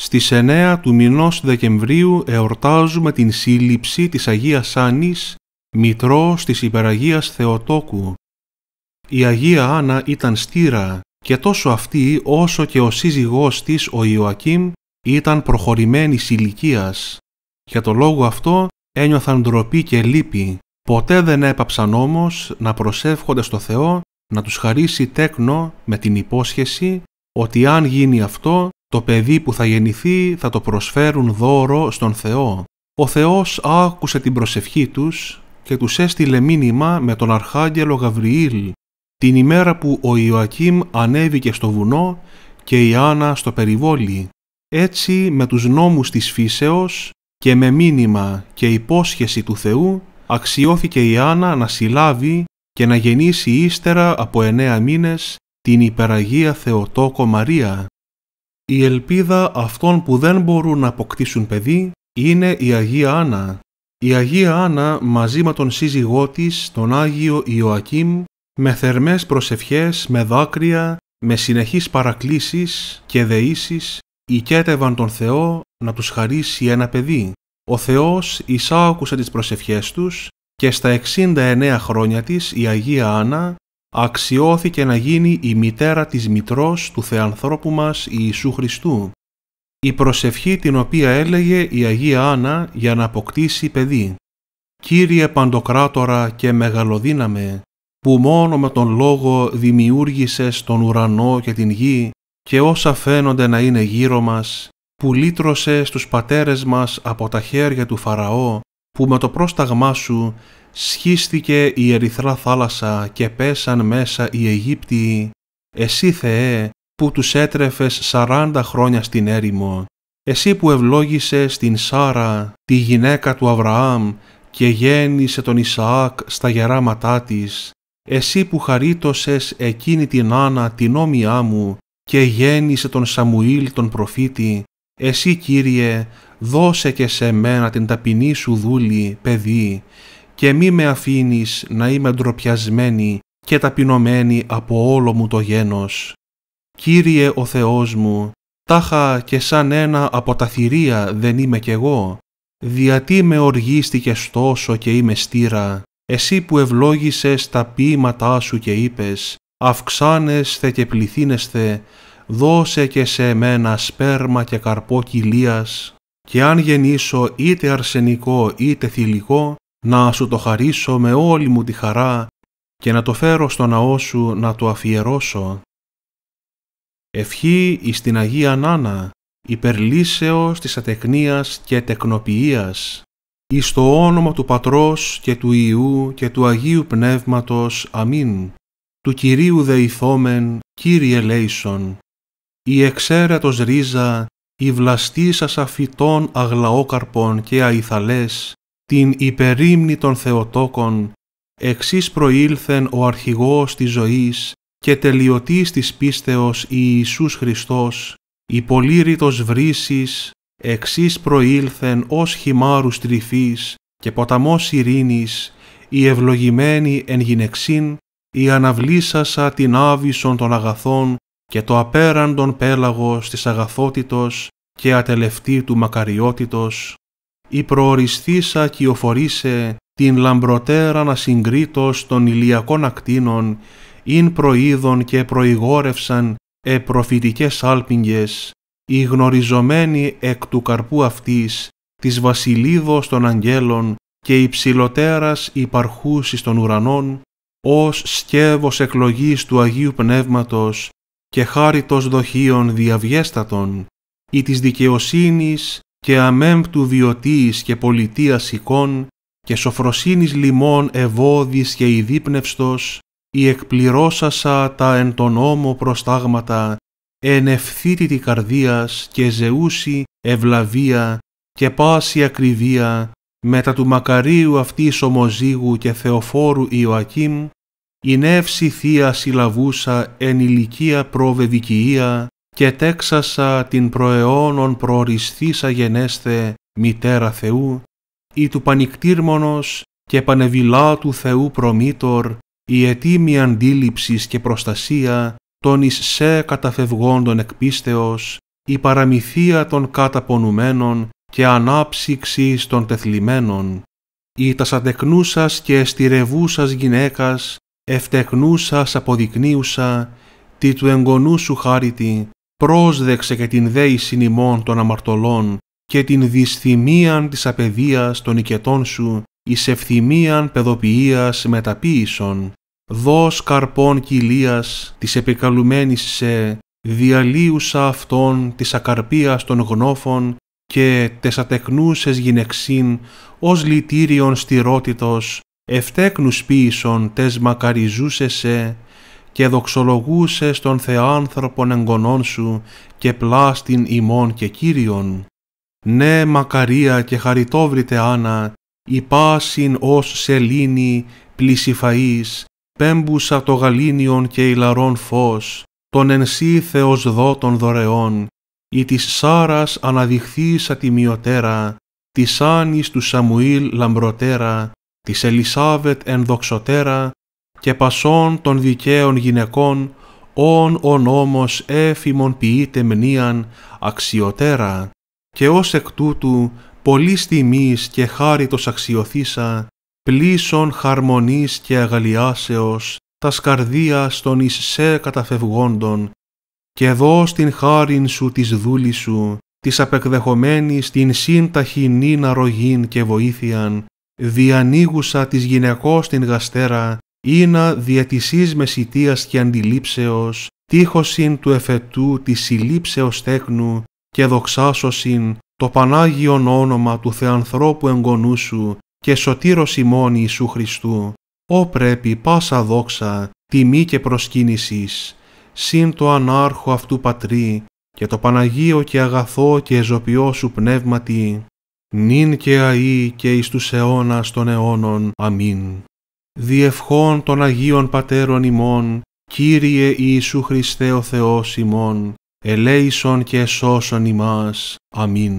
Στις 9 του μηνός Δεκεμβρίου εορτάζουμε την σύλληψη της Αγίας Άννης, μητρός της Υπεραγίας Θεοτόκου. Η Αγία Άννα ήταν στήρα και τόσο αυτή όσο και ο σύζυγός της ο Ιωακήμ ήταν προχωρημένης ηλικίας. Για το λόγο αυτό ένιωθαν ντροπή και λύπη. Ποτέ δεν έπαψαν όμως να προσεύχονται στο Θεό να τους χαρίσει τέκνο με την υπόσχεση ότι αν γίνει αυτό το παιδί που θα γεννηθεί θα το προσφέρουν δώρο στον Θεό. Ο Θεός άκουσε την προσευχή τους και τους έστειλε μήνυμα με τον Αρχάγγελο Γαβριήλ την ημέρα που ο Ιωακήμ ανέβηκε στο βουνό και η Άννα στο περιβόλι. Έτσι με τους νόμους της φύσεως και με μήνυμα και υπόσχεση του Θεού αξιώθηκε η Άννα να συλλάβει και να γεννήσει ύστερα από εννέα μήνες την υπεραγία Θεοτόκο Μαρία. Η ελπίδα αυτών που δεν μπορούν να αποκτήσουν παιδί είναι η Αγία Άννα. Η Αγία Άννα μαζί με τον σύζυγό της, τον Άγιο Ιωακήμ, με θερμές προσευχές, με δάκρυα, με συνεχείς παρακλήσεις και δεήσεις, οικέτευαν τον Θεό να τους χαρίσει ένα παιδί. Ο Θεός εισάκουσε τις προσευχές τους και στα 69 χρόνια της η Αγία Άννα αξιώθηκε να γίνει η μητέρα της μητρός του Θεανθρώπου μας Ιησού Χριστού. Η προσευχή την οποία έλεγε η Αγία Άννα για να αποκτήσει παιδί. «Κύριε Παντοκράτορα και μεγαλοδύναμε, που μόνο με τον λόγο δημιούργησες τον ουρανό και την γη και όσα φαίνονται να είναι γύρω μας, που λύτρωσες τους πατέρες μας από τα χέρια του Φαραώ, που με το πρόσταγμά σου σχίστηκε η ερυθρά θάλασσα και πέσαν μέσα οι Αιγύπτιοι. Εσύ Θεέ που τους έτρεφες σαράντα χρόνια στην έρημο, εσύ που ευλόγησες την Σάρα, τη γυναίκα του Αβραάμ και γέννησε τον Ισαάκ στα γεράματά της, εσύ που χαρίτωσες εκείνη την Άννα την όμοιά μου και γέννησε τον Σαμουήλ τον προφήτη, εσύ Κύριε δώσε και σε μένα την ταπεινή σου δούλη, παιδί, και μη με αφήνεις να είμαι ντροπιασμένη και ταπεινωμένη από όλο μου το γένος. Κύριε ο Θεός μου, τάχα και σαν ένα από τα θηρία δεν είμαι κι εγώ. Διατί με οργίστηκες τόσο και είμαι στήρα, εσύ που ευλόγησες τα ποίηματά σου και είπες «Αυξάνεσθε και πληθύνεσθε, δώσε και σε εμένα σπέρμα και καρπό κοιλίας και αν γεννήσω είτε αρσενικό είτε θηλυκό, να σου το χαρίσω με όλη μου τη χαρά και να το φέρω στο ναό σου να το αφιερώσω. Ευχή εις την Αγία Νάνα, υπερλύσεως της ατεκνίας και τεκνοποιίας, εις το όνομα του Πατρός και του Ιού και του Αγίου Πνεύματος. Αμήν. Του Κυρίου δεηθόμεν, Κύριε Λέισον. Η εξαίρετος ρίζα, η βλαστήσασα φυτών αγλαόκαρπων και αϊθαλές, την υπερήμνη των Θεοτόκων, εξής προήλθεν ο αρχηγός της ζωής και τελειωτής της πίστεως Ιησούς Χριστός, υπολύρητος βρύσης, εξής προήλθεν ως χυμάρους τρυφής και ποταμός ειρήνης, η ευλογημένη εν γυναιξήν, η αναβλήσασα την άβυσον των αγαθών και το απέραντον πέλαγος της αγαθότητος και ατελευτή του μακαριότητος, η προοριστήσα κυοφορήσε την λαμπροτέρα συγκρίτως των ηλιακών ακτίνων, ειν προείδων και προηγόρευσαν ε προφητικές άλπιγγες, οι γνωριζομένοι εκ του καρπού αυτής, της βασιλίδος των αγγέλων και υψηλοτέρας υπαρχούσης των ουρανών, ως σκεύος εκλογής του Αγίου Πνεύματος και χάριτος δοχείων διαβιέστατων, ή της δικαιοσύνης και αμέμπτου βιωτής και πολιτείας εικόν και σοφροσύνης λιμών ευώδης και ειδίπνευστος, η εκπληρώσασα τα εν τον νόμο προστάγματα, εν ευθύτητη καρδίας και ζεούσι ευλαβία και πάση ακριβία, μετά του μακαρίου αυτής ομοζύγου και θεοφόρου Ιωακήμ, η νεύση θεία συλλαβούσα εν ηλικία προβεβικία και τέξασα την προαιώνων προοριστήσα γενέστε μητέρα Θεού, ή του πανικτήρμονος και πανεβιλά του Θεού προμήτωρ, η ετήμη αντίληψης και προστασία των εις σε καταφευγόντων εκπίστεως η παραμυθία των καταπονουμένων και ανάψυξης των τεθλιμένων, η τασατεκνούσας και στηρευούσας γυναίκας, ευτεκνούσας αποδεικνύουσα, τι του εγγονού σου χάριτη, πρόσδεξε και την δέησιν ημών των αμαρτωλών και την δυσθυμίαν της απεδίας των οικετών σου, εις ευθυμίαν παιδοποιίας μεταποίησον, δώσ καρπών κοιλίας της επικαλουμένης σε διαλύουσα αυτών της ακαρπίας των γνώφων και τεσατεκνούσες γυναιξίν ως λυτήριον στηρότητος ευτέκνους ποίησον τες μακαριζούσεσαι και δοξολογούσες των θεάνθρωπων εγγονών σου και πλάστην ημών και Κύριον. Ναι μακαρία και χαριτόβρητε Άννα, υπάσιν ως σελήνη πλησιφαΐς, πέμπουσα το γαλήνιον και ηλαρών φως, τον ενσύ Θεός δότων δωρεών, η της Σάρας αναδειχθείς ατιμιωτέρα, της Άνης του Σαμουήλ λαμπροτέρα, της Ελισάβετ ενδοξωτέρα και πασών των δικαίων γυναικών, όν ο νόμος έφημον ποιείται μνήαν αξιωτέρα. Και ως εκ τούτου πολύ τιμής και χάριτος αξιοθήσα, πλήσων χαρμονής και αγαλιάσεως, τας σκαρδίας των εις σε καταφευγόντων, και δώσ' την χάριν σου της δούλης σου, της απεκδεχομένης την σύνταχη νύνα ρογήν και βοήθειαν, διανοίγουσα της γυναικός την γαστέρα, ήνα διατησής μεσητείας και αντιλήψεως, τείχωσιν του εφετού της συλλήψεως τέκνου και δοξάσωσιν το Πανάγιον όνομα του Θεανθρώπου εγγονού σου και σωτήρος ημών Ιησού Χριστού, Ω πρέπει πάσα δόξα, τιμή και προσκύνησης, συν το ανάρχο αυτού πατρί και το Παναγίο και αγαθό και εζωπιό σου πνεύματι, νυν και αΐ και εις τους αιώνας των αιώνων. Αμήν. Διευχών των Αγίων Πατέρων ημών, Κύριε Ιησού Χριστέ ο Θεός ημών, ελέησον και σώσον ημάς. Αμήν.